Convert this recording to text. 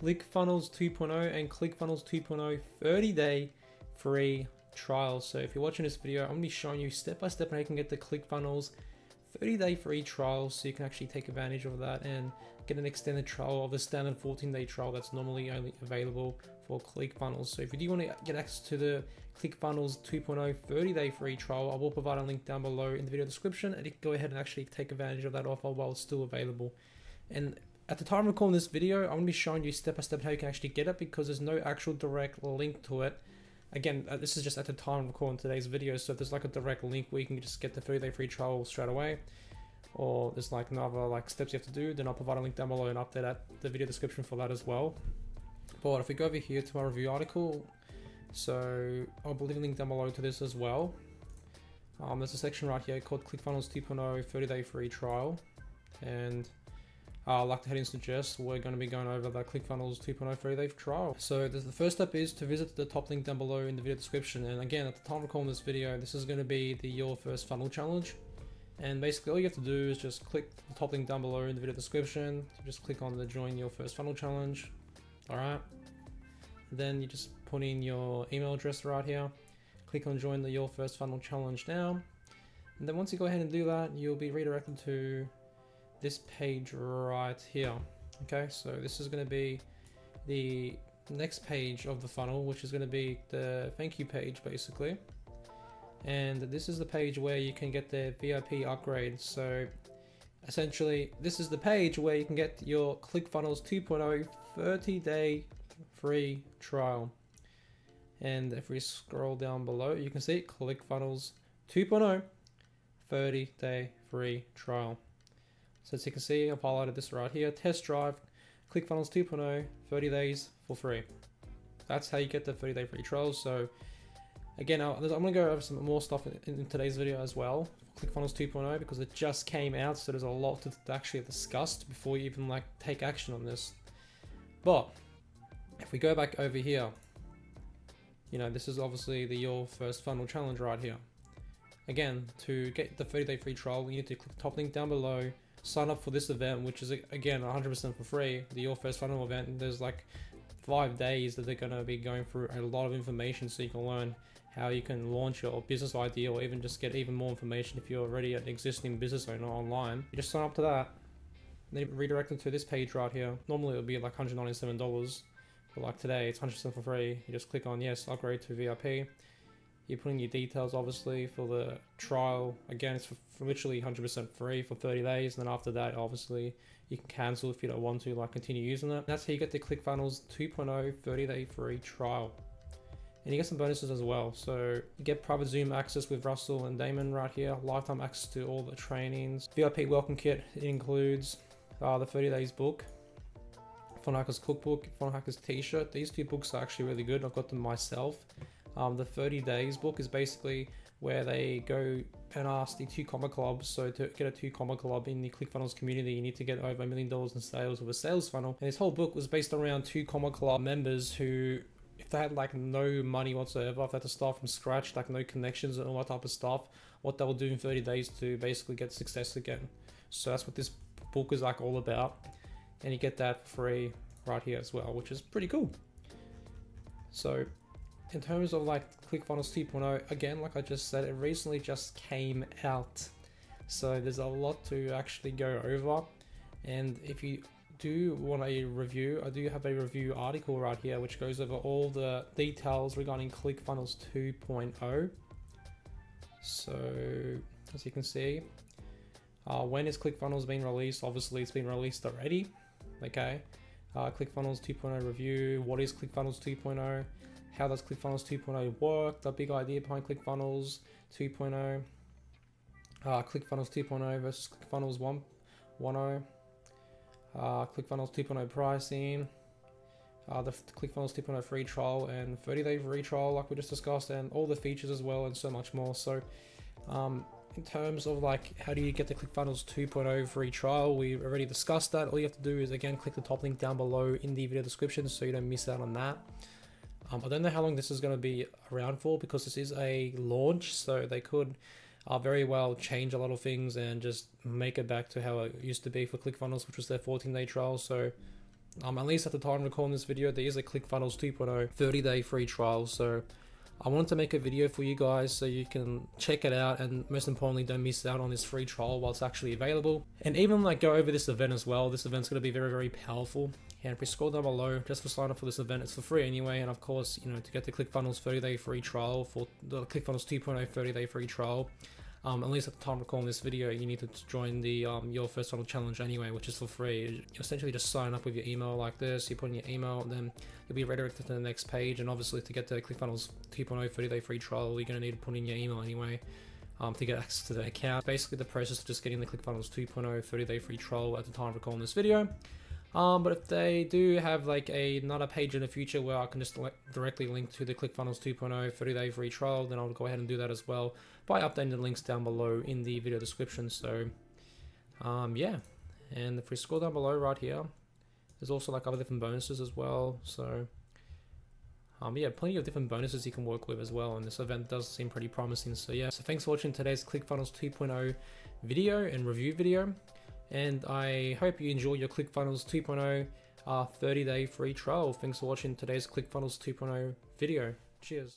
ClickFunnels 2.0 and ClickFunnels 2.0 30 day free trial. So if you're watching this video, I'm gonna be showing you step by step how you can get the ClickFunnels 30 day free trial so you can actually take advantage of that and get an extended trial of the standard 14 day trial that's normally only available for ClickFunnels. So if you do want to get access to the ClickFunnels 2.0 30 day free trial, I will provide a link down below in the video description and you can go ahead and actually take advantage of that offer while it's still available. And at the time of recording this video, I'm going to be showing you step by step how you can actually get it because there's no actual direct link to it. Again, uh, this is just at the time of recording today's video, so if there's like a direct link where you can just get the 30 day free trial straight away or there's like another like steps you have to do, then I'll provide a link down below and update at the video description for that as well. But if we go over here to my review article, so I'll leave a link down below to this as well. Um, there's a section right here called ClickFunnels 2.0 30 day free trial. And uh, like the heading suggests, we're going to be going over the ClickFunnels 2.0 30 day trial. So the first step is to visit the top link down below in the video description. And again, at the time of recording this video, this is going to be the Your First Funnel Challenge. And basically all you have to do is just click the top link down below in the video description. Just click on the join your first funnel challenge. All right. Then you just put in your email address right here. Click on join the your first funnel challenge now. And then once you go ahead and do that, you'll be redirected to this page right here. Okay, so this is going to be the next page of the funnel, which is going to be the thank you page basically and this is the page where you can get the VIP upgrade. So essentially, this is the page where you can get your ClickFunnels 2.0 30 day free trial. And if we scroll down below, you can see ClickFunnels 2.0 30 day free trial. So as you can see, I've highlighted this right here, test drive, ClickFunnels 2.0, 30 days for free. That's how you get the 30 day free trial. So Again, I'm to go over some more stuff in, in today's video as well. ClickFunnels 2.0 because it just came out, so there's a lot to actually discuss before you even like take action on this. But if we go back over here, you know, this is obviously the your first funnel challenge right here. Again, to get the 30 day free trial, you need to click the top link down below, sign up for this event, which is again 100% for free, the your first funnel event. There's like five days that they're going to be going through a lot of information so you can learn how you can launch your business idea or even just get even more information if you're already an existing business owner online. You just sign up to that. Then you redirect them to this page right here. Normally it would be like $197, but like today it's 100% for free. You just click on yes, upgrade to VIP. You put in your details obviously for the trial. Again, it's for, for literally 100% free for 30 days. And then after that, obviously, you can cancel if you don't want to, like continue using it. That's how you get the ClickFunnels 2.0 30 day free trial and you get some bonuses as well. So you get private Zoom access with Russell and Damon right here, lifetime access to all the trainings, VIP welcome kit. It includes uh, the 30 days book, Funnel Hackers cookbook, Funnel Hackers t-shirt. These two books are actually really good. I've got them myself. Um, the 30 days book is basically where they go and ask the two comma clubs. So to get a two comma club in the ClickFunnels community, you need to get over a million dollars in sales with a sales funnel. And this whole book was based around two comma club members who if they had like no money whatsoever, if they had to start from scratch, like no connections and all that type of stuff, what they'll do in 30 days to basically get success again. So that's what this book is like all about. And you get that free right here as well, which is pretty cool. So in terms of like ClickFunnels 2.0, again, like I just said, it recently just came out. So there's a lot to actually go over. And if you do want a review, I do have a review article right here which goes over all the details regarding ClickFunnels 2.0. So, as you can see, uh, when is ClickFunnels being released? Obviously, it's been released already. Okay, uh, ClickFunnels 2.0 review. What is ClickFunnels 2.0? How does ClickFunnels 2.0 work? The big idea behind ClickFunnels 2.0. Uh, ClickFunnels 2.0 versus ClickFunnels 1.0 uh, ClickFunnels 2.0 pricing, uh, the ClickFunnels 2.0 free trial and 30 day free trial, like we just discussed, and all the features as well, and so much more. So, um, in terms of like how do you get the ClickFunnels 2.0 free trial, we already discussed that. All you have to do is again click the top link down below in the video description so you don't miss out on that. Um, I don't know how long this is going to be around for because this is a launch, so they could uh, very well change a lot of things and just make it back to how it used to be for ClickFunnels, which was their 14 day trial. So um, at least at the time of recording this video, there is a ClickFunnels 2.0 30 day free trial. So I wanted to make a video for you guys so you can check it out and most importantly don't miss out on this free trial while it's actually available. And even like go over this event as well. This event's going to be very very powerful. And if you scroll down below, just for sign up for this event, it's for free anyway. And of course, you know, to get the ClickFunnels 30 day free trial for the ClickFunnels 2.0 30 day free trial, um, at least at the time of recording this video, you need to join the um, Your First Funnel Challenge anyway, which is for free. You essentially just sign up with your email like this, you put in your email, then you'll be redirected to the next page, and obviously to get the ClickFunnels 2.0 30-day free trial, you're going to need to put in your email anyway. Um, to get access to the account. Basically, the process of just getting the ClickFunnels 2.0 30-day free trial at the time of recording this video. Um, but if they do have like a, another page in the future where I can just directly link to the ClickFunnels 2.0 30 day free trial, then I'll go ahead and do that as well by updating the links down below in the video description. So, um, yeah. And if we scroll down below right here, there's also like other different bonuses as well. So, um, yeah, plenty of different bonuses you can work with as well. And this event does seem pretty promising. So, yeah. So, thanks for watching today's ClickFunnels 2.0 video and review video and I hope you enjoy your ClickFunnels 2.0 uh, 30 day free trial. Thanks for watching today's ClickFunnels 2.0 video. Cheers.